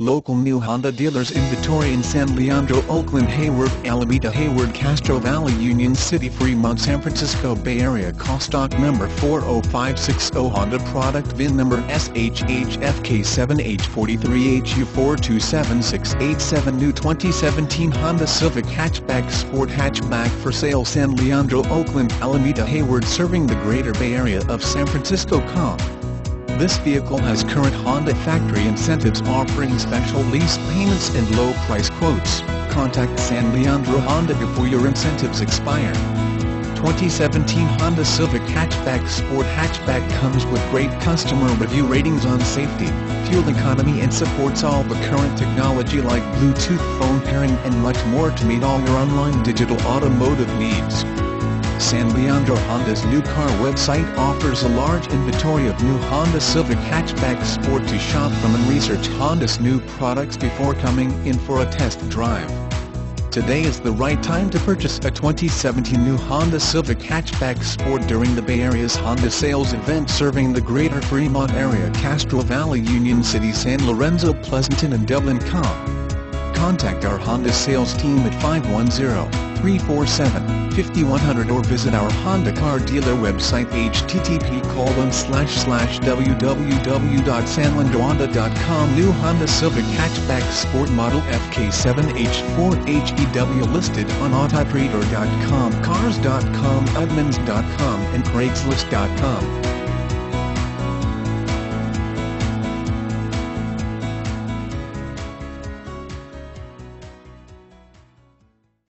Local new Honda dealers inventory in San Leandro, Oakland, Hayward, Alameda, Hayward, Castro Valley, Union City, Fremont, San Francisco Bay Area. Call stock number 40560 Honda product VIN number SHHFK7H43HU4276887 New 2017 Honda Civic Hatchback Sport Hatchback for sale San Leandro, Oakland, Alameda, Hayward serving the greater Bay Area of San Francisco. Call this vehicle has current Honda factory incentives offering special lease payments and low price quotes. Contact San Leandro Honda before your incentives expire. 2017 Honda Civic Hatchback Sport Hatchback comes with great customer review ratings on safety, fuel economy and supports all the current technology like Bluetooth phone pairing and much more to meet all your online digital automotive needs. San Leandro Honda's new car website offers a large inventory of new Honda Civic Hatchback Sport to shop from and research Honda's new products before coming in for a test drive. Today is the right time to purchase a 2017 new Honda Civic Hatchback Sport during the Bay Area's Honda sales event serving the greater Fremont area Castro Valley Union City San Lorenzo Pleasanton and Dublin Com contact our Honda sales team at 510-347-5100 or visit our Honda car dealer website http colon slash slash New Honda Civic Hatchback Sport Model FK7H4HEW listed on Autotrader.com, Cars.com, Edmunds.com and Craigslist.com.